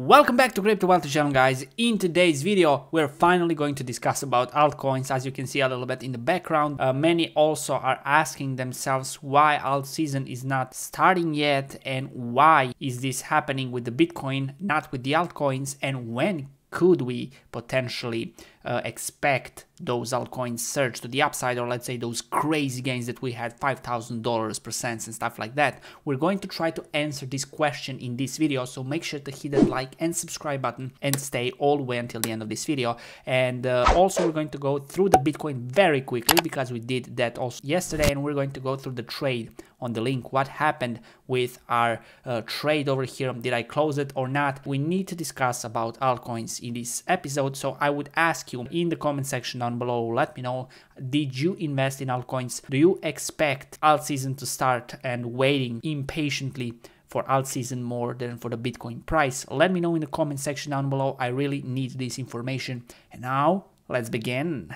Welcome back to Crypto Wealthy channel guys. In today's video, we're finally going to discuss about altcoins. As you can see a little bit in the background, uh, many also are asking themselves why alt season is not starting yet and why is this happening with the Bitcoin, not with the altcoins and when could we potentially uh, expect those altcoins surge to the upside or let's say those crazy gains that we had $5,000 percent and stuff like that. We're going to try to answer this question in this video. So make sure to hit that like and subscribe button and stay all the way until the end of this video. And uh, also we're going to go through the Bitcoin very quickly because we did that also yesterday and we're going to go through the trade on the link. What happened with our uh, trade over here? Did I close it or not? We need to discuss about altcoins in this episode. So I would ask you in the comment section down below. Let me know, did you invest in altcoins? Do you expect alt season to start and waiting impatiently for alt season more than for the Bitcoin price? Let me know in the comment section down below. I really need this information. And now, let's begin.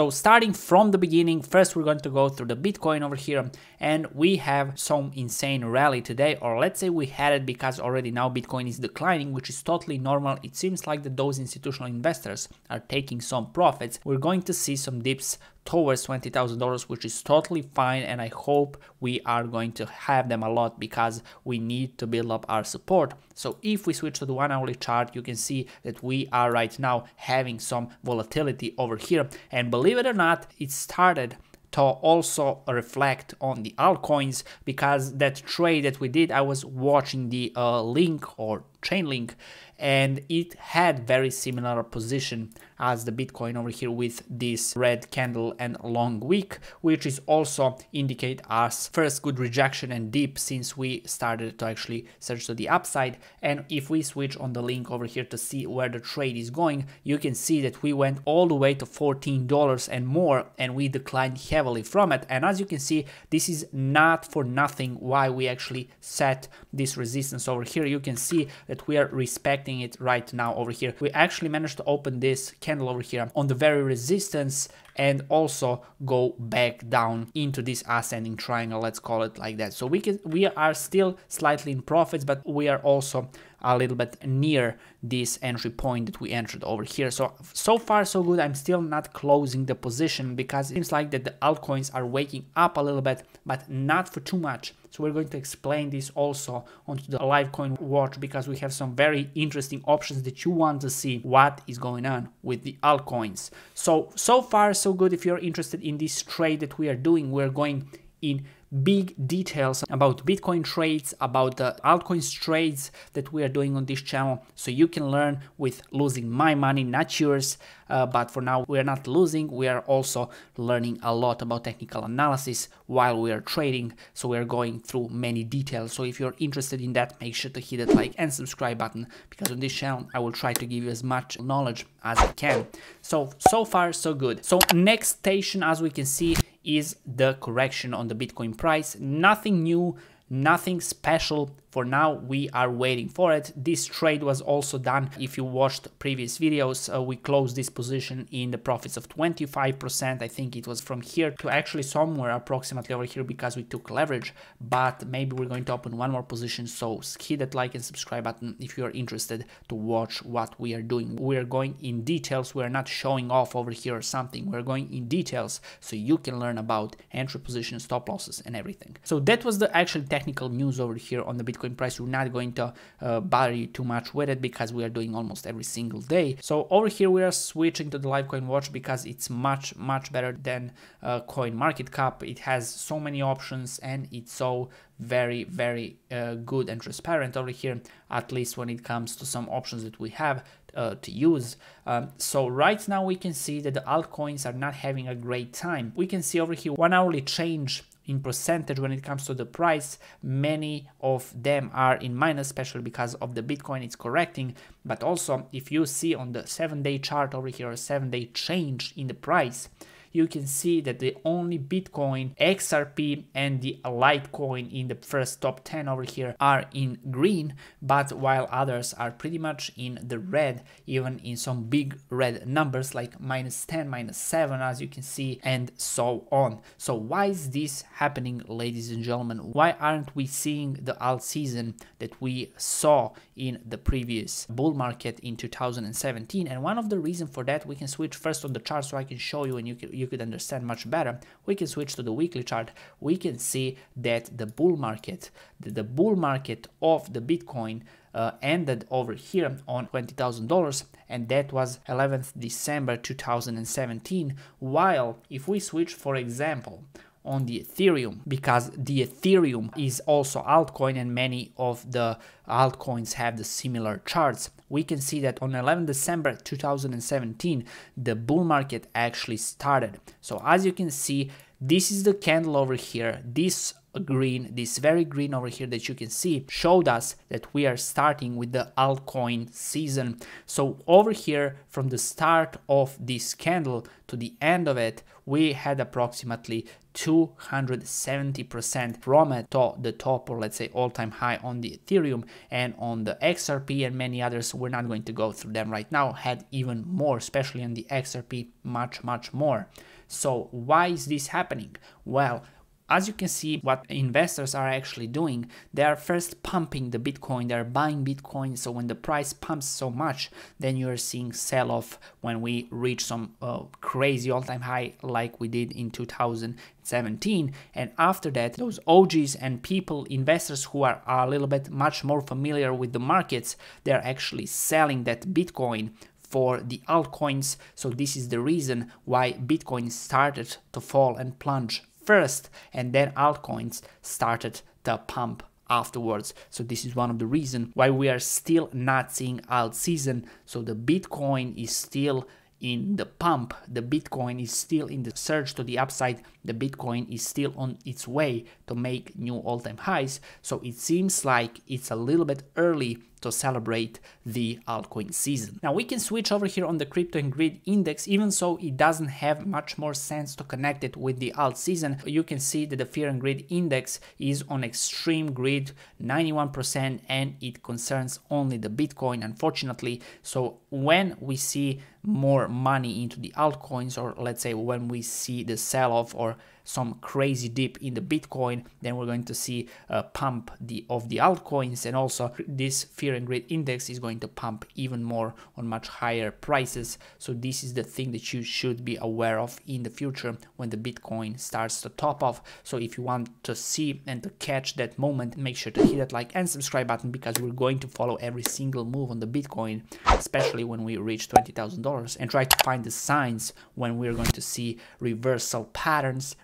So starting from the beginning, first we're going to go through the Bitcoin over here and we have some insane rally today or let's say we had it because already now Bitcoin is declining which is totally normal. It seems like that those institutional investors are taking some profits. We're going to see some dips towards $20,000 which is totally fine and I hope we are going to have them a lot because we need to build up our support. So if we switch to the one hourly chart you can see that we are right now having some volatility over here and believe it or not it started to also reflect on the altcoins because that trade that we did I was watching the uh, link or Chainlink and it had very similar position as the Bitcoin over here with this red candle and long wick, which is also indicate us first good rejection and dip since we started to actually search to the upside. And if we switch on the link over here to see where the trade is going, you can see that we went all the way to $14 and more and we declined heavily from it. And as you can see, this is not for nothing why we actually set this resistance over here. You can see that we are respecting it right now over here. We actually managed to open this candle over here on the very resistance and also go back down into this ascending triangle let's call it like that. So we can we are still slightly in profits but we are also a little bit near this entry point that we entered over here. So so far so good. I'm still not closing the position because it seems like that the altcoins are waking up a little bit but not for too much. So we're going to explain this also onto the Livecoin watch because we have some very interesting options that you want to see what is going on with the altcoins. So, so far so good. If you're interested in this trade that we are doing, we're going in big details about Bitcoin trades, about the altcoins trades that we are doing on this channel. So you can learn with losing my money, not yours. Uh, but for now, we are not losing. We are also learning a lot about technical analysis while we are trading. So we are going through many details. So if you're interested in that, make sure to hit that like and subscribe button because on this channel, I will try to give you as much knowledge as I can. So, so far, so good. So next station, as we can see, is the correction on the Bitcoin price. Nothing new, nothing special for now, we are waiting for it. This trade was also done. If you watched previous videos, uh, we closed this position in the profits of 25%. I think it was from here to actually somewhere approximately over here because we took leverage. But maybe we're going to open one more position. So hit that like and subscribe button if you are interested to watch what we are doing. We are going in details. We are not showing off over here or something. We're going in details so you can learn about entry positions, stop losses, and everything. So that was the actual technical news over here on the Bitcoin price, we're not going to uh, bother you too much with it because we are doing almost every single day. So over here we are switching to the Livecoin Watch because it's much, much better than uh, Coin Market Cap. It has so many options and it's so very, very uh, good and transparent over here, at least when it comes to some options that we have uh, to use. Um, so right now we can see that the altcoins are not having a great time. We can see over here one hourly change in percentage when it comes to the price. Many of them are in minus especially because of the bitcoin it's correcting. But also if you see on the seven day chart over here a seven day change in the price you can see that the only Bitcoin, XRP, and the Litecoin in the first top 10 over here are in green, but while others are pretty much in the red, even in some big red numbers like minus 10, minus 7, as you can see, and so on. So why is this happening, ladies and gentlemen? Why aren't we seeing the alt season that we saw in the previous bull market in 2017? And one of the reasons for that, we can switch first on the chart so I can show you and you could, you could understand much better. We can switch to the weekly chart. We can see that the bull market, the, the bull market of the Bitcoin uh, ended over here on $20,000 and that was 11th December 2017 while if we switch for example on the Ethereum because the Ethereum is also altcoin and many of the altcoins have the similar charts. We can see that on 11 December 2017 the bull market actually started. So as you can see this is the candle over here. This green, this very green over here that you can see showed us that we are starting with the altcoin season. So over here from the start of this candle to the end of it, we had approximately 270% from to the top or let's say all-time high on the Ethereum and on the XRP and many others. We're not going to go through them right now. Had even more especially on the XRP much much more. So why is this happening? Well as you can see what investors are actually doing they are first pumping the bitcoin they're buying bitcoin so when the price pumps so much then you're seeing sell off when we reach some uh, crazy all-time high like we did in 2017 and after that those og's and people investors who are, are a little bit much more familiar with the markets they're actually selling that bitcoin for the altcoins. So this is the reason why Bitcoin started to fall and plunge first and then altcoins started to pump afterwards. So this is one of the reasons why we are still not seeing alt season. So the Bitcoin is still in the pump, the Bitcoin is still in the surge to the upside, the Bitcoin is still on its way to make new all-time highs. So it seems like it's a little bit early to celebrate the altcoin season. Now we can switch over here on the crypto and greed index even so it doesn't have much more sense to connect it with the alt season. You can see that the fear and greed index is on extreme greed 91% and it concerns only the Bitcoin unfortunately. So when we see more money into the altcoins or let's say when we see the sell off or some crazy dip in the Bitcoin, then we're going to see a pump the of the altcoins and also this fear and greed index is going to pump even more on much higher prices. So this is the thing that you should be aware of in the future when the Bitcoin starts to top off. So if you want to see and to catch that moment, make sure to hit that like and subscribe button because we're going to follow every single move on the Bitcoin, especially when we reach $20,000 and try to find the signs when we're going to see reversal patterns,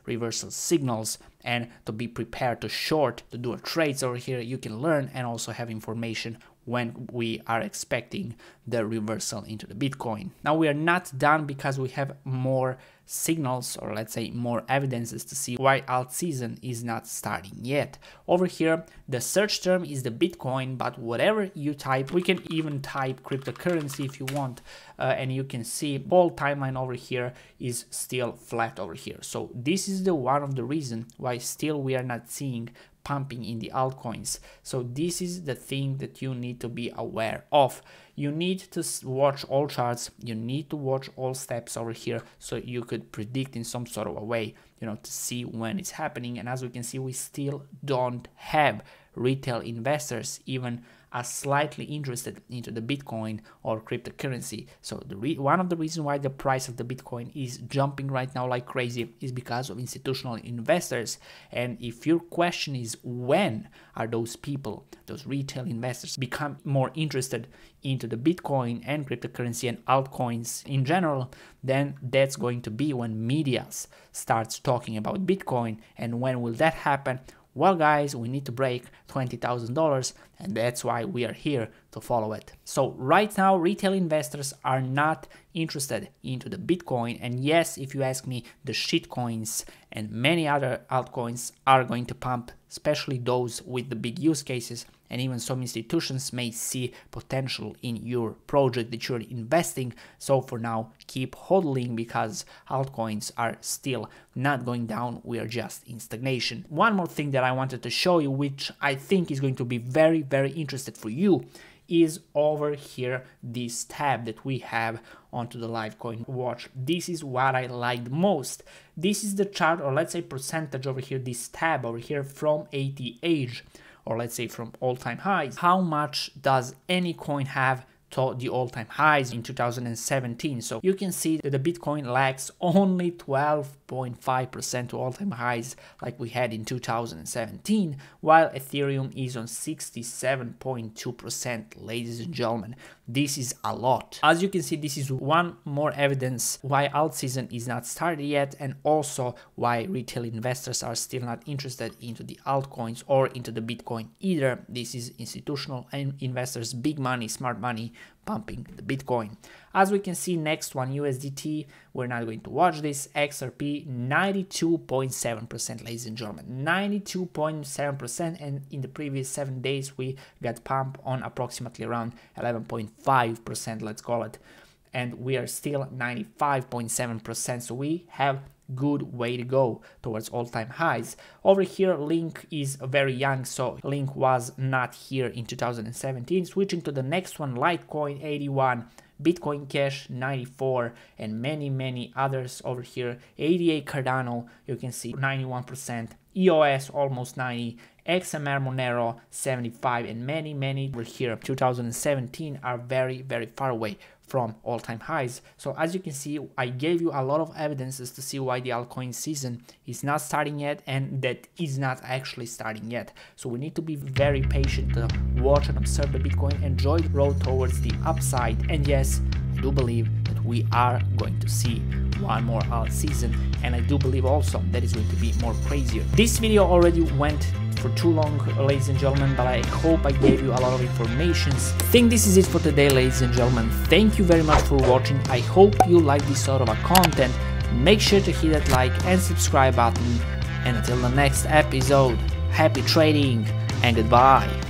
signals and to be prepared to short, to do a trades over here, you can learn and also have information when we are expecting the reversal into the Bitcoin. Now we are not done because we have more signals or let's say more evidences to see why alt season is not starting yet. Over here, the search term is the Bitcoin, but whatever you type, we can even type cryptocurrency if you want, uh, and you can see whole timeline over here is still flat over here. So this is the one of the reason why still we are not seeing pumping in the altcoins. So this is the thing that you need to be aware of. You need to watch all charts, you need to watch all steps over here so you could predict in some sort of a way, you know, to see when it's happening. And as we can see, we still don't have retail investors even are slightly interested into the Bitcoin or cryptocurrency. So the one of the reasons why the price of the Bitcoin is jumping right now like crazy is because of institutional investors. And if your question is when are those people, those retail investors, become more interested into the Bitcoin and cryptocurrency and altcoins in general, then that's going to be when medias starts talking about Bitcoin. And when will that happen? Well guys, we need to break $20,000 and that's why we are here to follow it. So right now retail investors are not interested into the Bitcoin and yes, if you ask me, the shitcoins and many other altcoins are going to pump especially those with the big use cases and even some institutions may see potential in your project that you're investing. So for now, keep hodling because altcoins are still not going down. We are just in stagnation. One more thing that I wanted to show you, which I think is going to be very, very interesting for you is over here this tab that we have onto the Livecoin watch. This is what I like most. This is the chart or let's say percentage over here, this tab over here from ATH or let's say from all-time highs. How much does any coin have to the all-time highs in 2017. So you can see that the Bitcoin lags only 12.5% to all-time highs like we had in 2017, while Ethereum is on 67.2%, ladies and gentlemen. This is a lot. As you can see, this is one more evidence why alt season is not started yet and also why retail investors are still not interested into the altcoins or into the Bitcoin either. This is institutional investors, big money, smart money pumping the Bitcoin. As we can see, next one USDT, we're not going to watch this. XRP 92.7%, ladies and gentlemen, 92.7%. And in the previous seven days, we got pumped on approximately around 11.5%, let's call it. And we are still 95.7%. So we have good way to go towards all-time highs. Over here, Link is very young, so Link was not here in 2017. Switching to the next one, Litecoin 81, Bitcoin Cash 94, and many, many others over here. 88 Cardano, you can see 91%, EOS almost 90, XMR Monero 75, and many, many over here 2017 are very, very far away from all-time highs. So as you can see, I gave you a lot of evidences to see why the altcoin season is not starting yet and that is not actually starting yet. So we need to be very patient to watch and observe the Bitcoin, enjoy the road towards the upside. And yes, I do believe that we are going to see one more alt season and I do believe also that is going to be more crazier. This video already went for too long, ladies and gentlemen, but I hope I gave you a lot of information. I think this is it for today, ladies and gentlemen. Thank you very much for watching. I hope you like this sort of a content. Make sure to hit that like and subscribe button. And until the next episode, happy trading and goodbye.